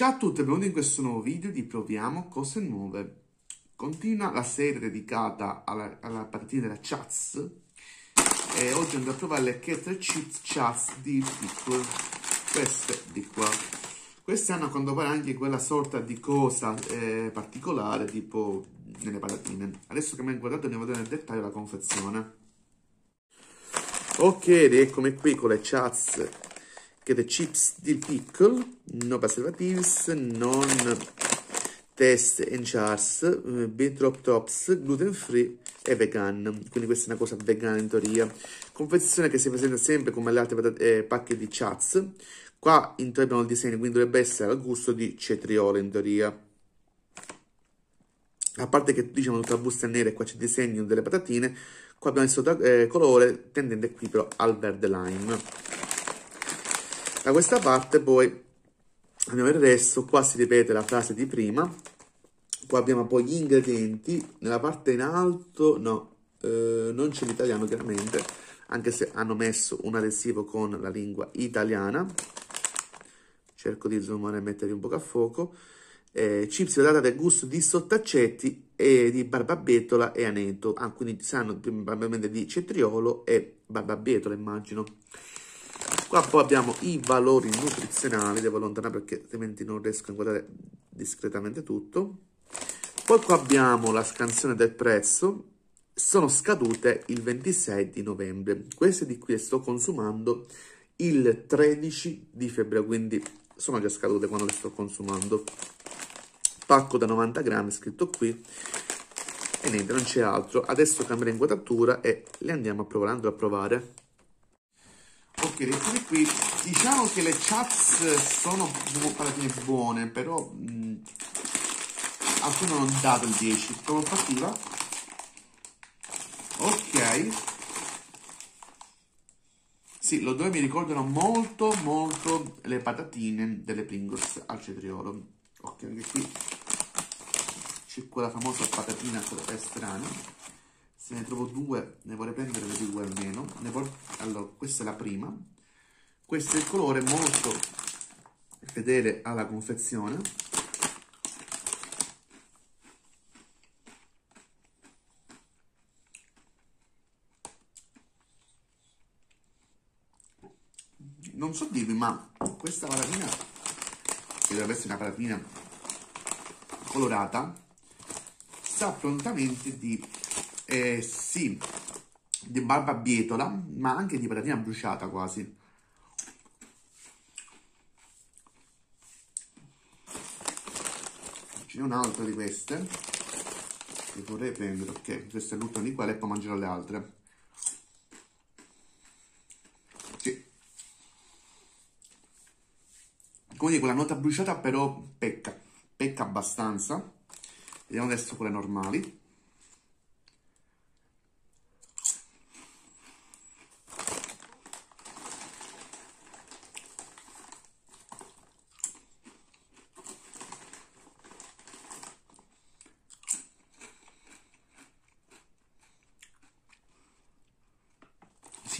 Ciao a tutti e benvenuti in questo nuovo video di Proviamo Cose Nuove. Continua la serie dedicata alla, alla partita della Chats e oggi andrò a provare le Ketre Chips Chats di Pickle, queste di qua. Queste hanno a quanto pare anche quella sorta di cosa eh, particolare tipo nelle patatine. Adesso che mi ho guardato andiamo a vedere nel dettaglio la confezione. Ok, eccomi qui con le Chats che the chips di pickle, no preservatives, non test and chars, uh, bean drop tops, gluten free e vegan. Quindi questa è una cosa vegana in teoria. Confezione che si presenta sempre come le altre eh, pacche di chats. Qua in teoria abbiamo il disegno, quindi dovrebbe essere al gusto di cetriolo in teoria. A parte che diciamo tutta la busta nera e qua c'è il disegno delle patatine, qua abbiamo il sotto eh, tendente qui però al verde lime. Da questa parte poi andiamo al resto, qua si ripete la frase di prima, qua abbiamo poi gli ingredienti, nella parte in alto, no, eh, non c'è l'italiano chiaramente, anche se hanno messo un adesivo con la lingua italiana, cerco di zoomare e mettere un po' a fuoco, eh, chips idratati del gusto di sottaccetti e di barbabietola e aneto, ah, quindi saranno probabilmente di cetriolo e barbabietola immagino. Qua poi abbiamo i valori nutrizionali, devo allontanare perché altrimenti non riesco a inquadrare discretamente tutto. Poi qua abbiamo la scansione del prezzo, sono scadute il 26 di novembre. Queste di qui sto consumando il 13 di febbraio, quindi sono già scadute quando le sto consumando. Pacco da 90 grammi, scritto qui. E niente, non c'è altro. Adesso cambierò inquadratura e le andiamo a provare, andrò a provare. Ok, eccomi qui. Diciamo che le chats sono patatine buone, però mh, alcune non dato il 10. Provo fattiva. Ok. Sì, l'odore mi ricordano molto, molto le patatine delle Pringles al cetriolo. Ok, anche qui c'è quella famosa patatina è strana se ne trovo due, ne vorrei prendere due almeno. allora, questa è la prima. Questo è il colore molto fedele alla confezione. Non so dirvi, ma questa palatina, che dovrebbe essere una palatina colorata, sa prontamente di eh, sì, di barbabietola, ma anche di patatina bruciata quasi. Ce n'è un'altra di queste che vorrei prendere, ok, questa è di quelle e poi mangerò le altre. Sì. Come dico, la nota bruciata però pecca, pecca abbastanza. Vediamo adesso quelle normali.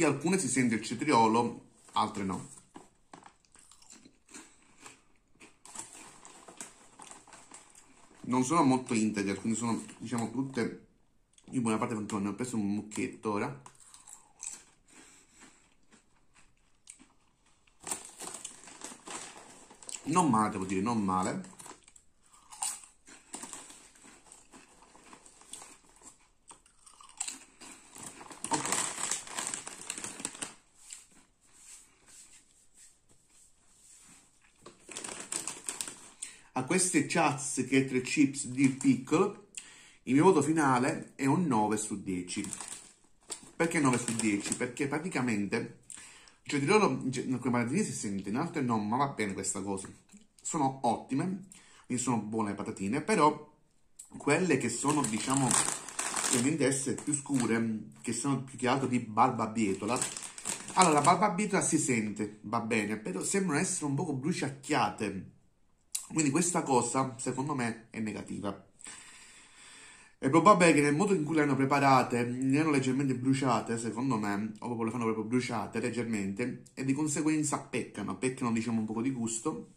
Sì, alcune si sente il cetriolo, altre no. Non sono molto integre, quindi sono, diciamo, tutte in buona parte ne ho preso un mucchietto ora. Non male, devo dire, non male. A queste che tre chips di piccolo, il mio voto finale è un 9 su 10. Perché 9 su 10? Perché praticamente, cioè di loro, cioè, in alcune patatine si sente, in altre no, ma va bene questa cosa. Sono ottime, quindi sono buone le patatine, però quelle che sono, diciamo, ovviamente essere più scure, che sono più che altro di barbabietola, allora, la barbabietola si sente, va bene, però sembrano essere un poco bruciacchiate quindi questa cosa, secondo me, è negativa. È probabile che nel modo in cui le hanno preparate, le hanno leggermente bruciate, secondo me, o proprio le fanno proprio bruciate leggermente, e di conseguenza peccano, peccano diciamo un po' di gusto,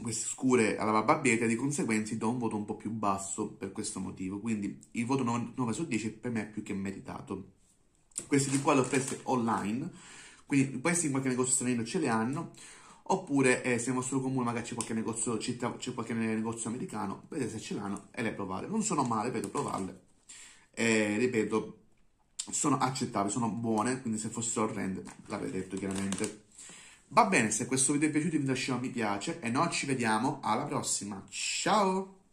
queste scure alla barbieta, di conseguenza do un voto un po' più basso per questo motivo, quindi il voto 9 su 10 per me è più che meritato. Questi di qua li ho presi online, quindi questi in qualche negozio straniero ce li hanno, oppure eh, se nel vostro comune magari c'è qualche negozio città, c'è qualche negozio americano, vedete se ce l'hanno e le provate. Non sono male, ripeto, provarle. Eh, ripeto, sono accettabili, sono buone, quindi se fossero orrende, l'avrei detto chiaramente. Va bene, se questo video è piaciuto vi lascio un mi piace e noi ci vediamo alla prossima. Ciao!